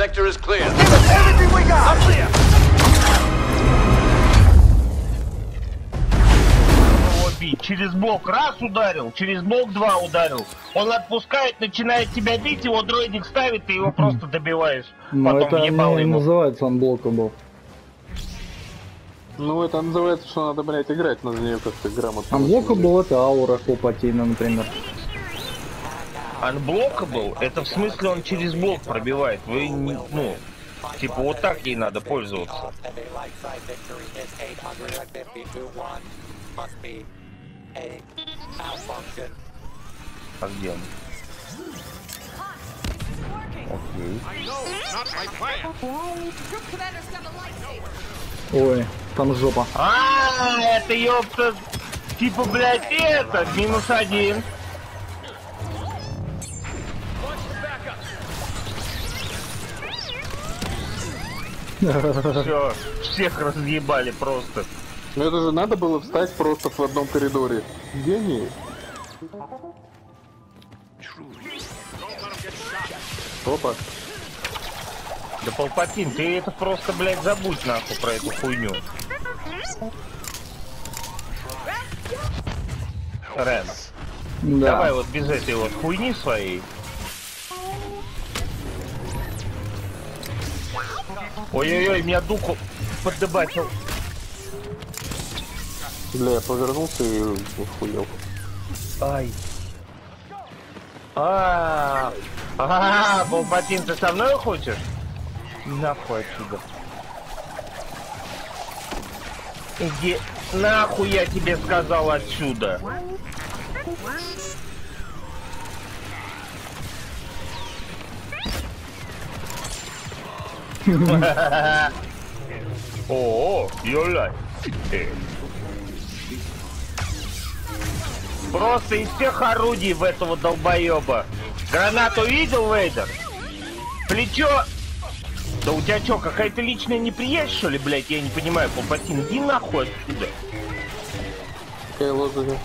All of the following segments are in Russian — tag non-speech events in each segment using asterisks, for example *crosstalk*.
Sector is clear. Everything we got! clear! бить. Через блок раз ударил, через блок два ударил. Он отпускает, начинает тебя бить, его дроидик ставит, ты его *clears throat* просто добиваешь. Но Потом это не ему. называется unblockable. Ну, это называется, что надо, блядь, играть надо нее как-то грамотно. Unblockable это аура Палпатина, например. Unblockable, это в смысле он через блок пробивает. Вы, не- ну, типа вот так ей надо пользоваться. А где он? Окей. Ой, там жопа. А, это ёпта, типа, блядь, это, минус один. Все, всех разъебали просто. Ну это же надо было встать просто в одном коридоре. Гений. Опа. Да Палпатин, ты это просто, блядь, забудь нахуй про эту хуйню. Рен, Да. давай вот без этой вот хуйни своей. Ой-ой-ой, меня духу поддебатил. Бля, я повернулся и охуел. Ай. А, а, Палпатин, ты со мной хочешь? Нахуй отсюда. Иди нахуй я тебе сказал отсюда. *laughs* О, ёля. Э. Просто из всех орудий в этого долбоеба. Гранату видел, Вейдер? Плечо... Да у тебя что, какая-то личная неприязнь, что ли, блядь? Я не понимаю, Палпатин, иди нахуй отсюда. Кайло зовет.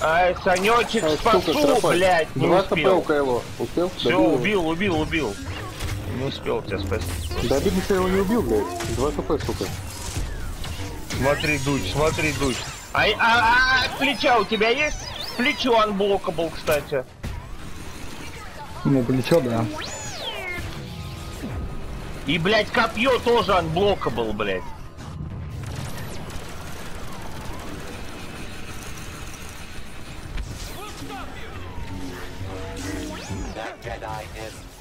Ай, Санечек, Ай, сука, спасу, блядь, не Два хп у успел. Кайло. Успел? Все, убил, убил, убил. Не успел тебя спасти. Да обидно, что я его не убил, блядь. Два хп, сука. Смотри, дуть, смотри, дуть. А, а, а, плеча у тебя есть? Плечо unblockable, кстати. Ну, плечо, да. И, блядь, копье тоже анблокабл, блядь. That Jedi is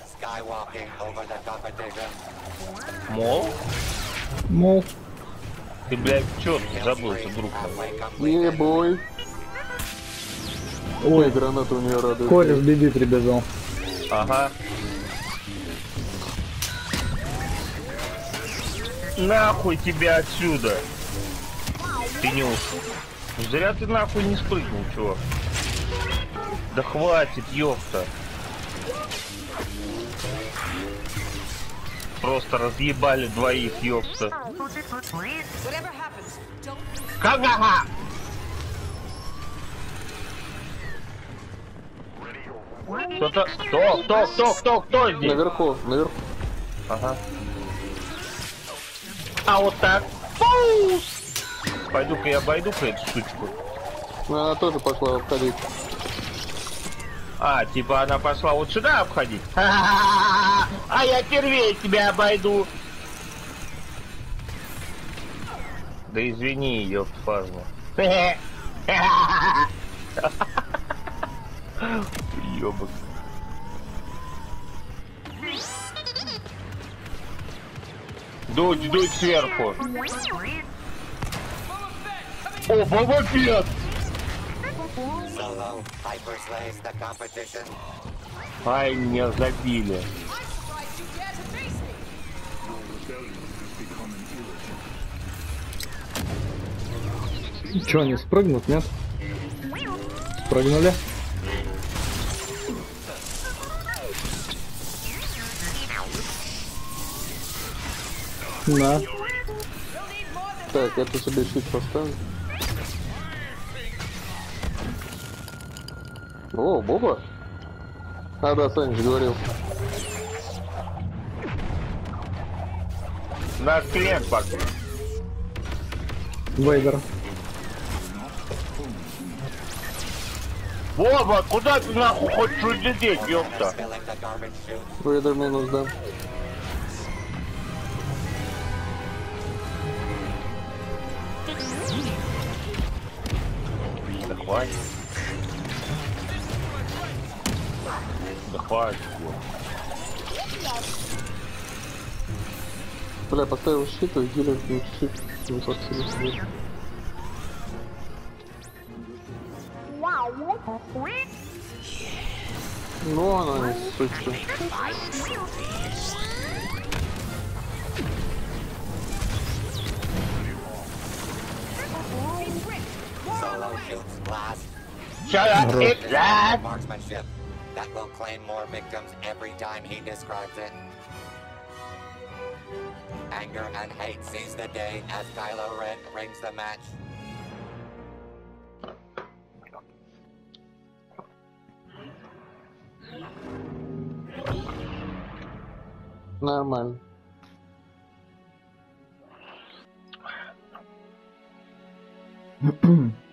Мол, Мол, ты, блядь, чё ты забылся, друг complete. Ебой. ой, граната у нее радует. кореш Биби прибежал. Ага. Нахуй тебя отсюда. Ты не ушел. Зря ты нахуй не спрыгнул, чувак. Да хватит, ёпта. Просто разъебали двоих, ёпта. Ха-ха-ха! Кто-то... Кто? Кто? Кто? Кто? Кто здесь? Наверху, наверху. Ага. А вот так. Пойду-ка я обойду-ка эту штучку. Ну, Она тоже пошла обходить. А, типа она пошла вот сюда обходить? *laughs* А я первее тебя обойду. Да извини, ёпт фазма. *laughs* Ёбок. Дуть, дуть сверху. О, Боба Фетт! Ай, меня забили. Че, они спрыгнут, нет? Спрыгнули? На. Так, это себе щит поставлю. О, Боба? А, да, Саня же говорил. На клиент пошли. Вейдер. Вова, куда ты нахуй хочешь улететь, ёпта? Вейдер минус, да. Да хватит. Да хватит. Бля, поставил щит, гилер ну, щит не подсилил. Ну, она не сучка. Shut up, Хорош. it, lad. Marksmanship. that will claim more victims every time he describes it. Anger and hate seize the day as Kylo Ren rings the match. Normal. *clears throat*